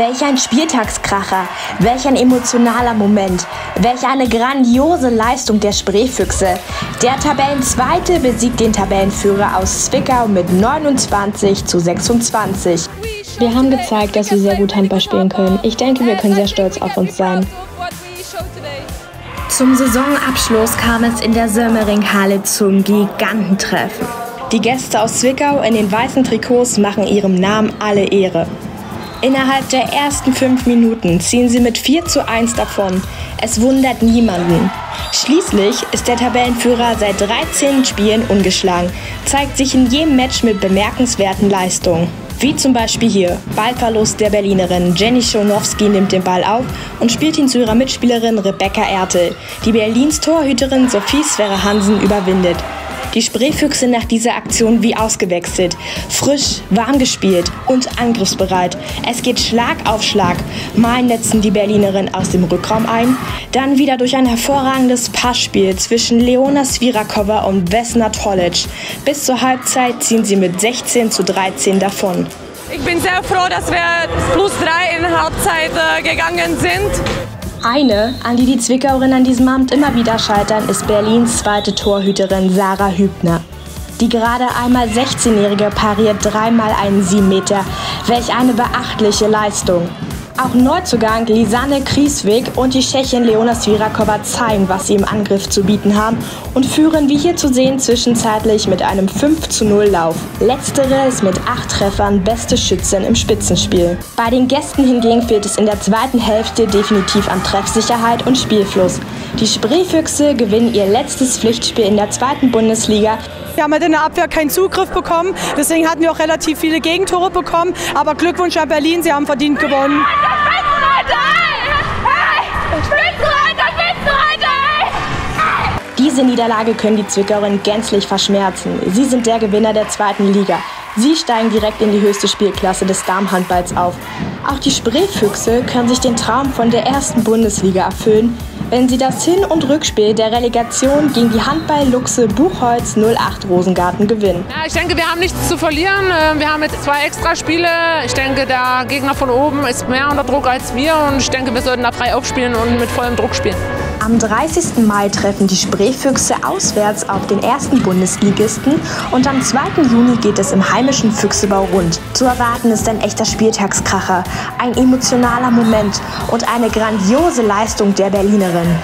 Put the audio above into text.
Welch ein Spieltagskracher, welch ein emotionaler Moment, welch eine grandiose Leistung der Spreefüchse. Der Tabellenzweite besiegt den Tabellenführer aus Zwickau mit 29 zu 26. Wir haben gezeigt, dass wir sehr gut Handball spielen können. Ich denke, wir können sehr stolz auf uns sein. Zum Saisonabschluss kam es in der Sömmering-Halle zum Gigantentreffen. Die Gäste aus Zwickau in den weißen Trikots machen ihrem Namen alle Ehre. Innerhalb der ersten fünf Minuten ziehen sie mit 4 zu 1 davon. Es wundert niemanden. Schließlich ist der Tabellenführer seit 13 Spielen ungeschlagen, zeigt sich in jedem Match mit bemerkenswerten Leistungen. Wie zum Beispiel hier. Ballverlust der Berlinerin Jenny Schonowski nimmt den Ball auf und spielt ihn zu ihrer Mitspielerin Rebecca Ertel, die Berlins Torhüterin Sophie Sverre Hansen überwindet. Die Spreefüchse nach dieser Aktion wie ausgewechselt. Frisch, warm gespielt und angriffsbereit. Es geht Schlag auf Schlag. Mal netzen die Berlinerin aus dem Rückraum ein, dann wieder durch ein hervorragendes Passspiel zwischen Leona Svirakova und Vesna Tolic. Bis zur Halbzeit ziehen sie mit 16 zu 13 davon. Ich bin sehr froh, dass wir plus drei in Halbzeit äh, gegangen sind. Eine, an die die Zwickauerinnen an diesem Abend immer wieder scheitern, ist Berlins zweite Torhüterin Sarah Hübner. Die gerade einmal 16-Jährige pariert dreimal einen 7 Meter. Welch eine beachtliche Leistung. Auch Neuzugang Lisanne Krieswig und die Tschechin Leona Svirakova zeigen, was sie im Angriff zu bieten haben und führen, wie hier zu sehen, zwischenzeitlich mit einem 5 zu 0 Lauf. Letztere ist mit acht Treffern beste Schützin im Spitzenspiel. Bei den Gästen hingegen fehlt es in der zweiten Hälfte definitiv an Treffsicherheit und Spielfluss. Die Spreefüchse gewinnen ihr letztes Pflichtspiel in der zweiten Bundesliga wir haben halt in der Abwehr keinen Zugriff bekommen. Deswegen hatten wir auch relativ viele Gegentore bekommen. Aber Glückwunsch an Berlin, sie haben verdient gewonnen. Diese Niederlage können die Zwickauerinnen gänzlich verschmerzen. Sie sind der Gewinner der zweiten Liga. Sie steigen direkt in die höchste Spielklasse des Damenhandballs auf. Auch die Spreefüchse können sich den Traum von der ersten Bundesliga erfüllen, wenn sie das Hin- und Rückspiel der Relegation gegen die Handball-Luchse Buchholz 08 Rosengarten gewinnen. Ja, ich denke, wir haben nichts zu verlieren. Äh, wir haben jetzt zwei Extraspiele. Ich denke, der Gegner von oben ist mehr unter Druck als wir und ich denke, wir sollten da frei aufspielen und mit vollem Druck spielen. Am 30. Mai treffen die Spreefüchse auswärts auf den ersten Bundesligisten und am 2. Juni geht es im heimischen Füchsebau rund. Zu erwarten ist ein echter Spieltagskracher, ein emotionaler Moment und eine grandiose Leistung der Berlinerin.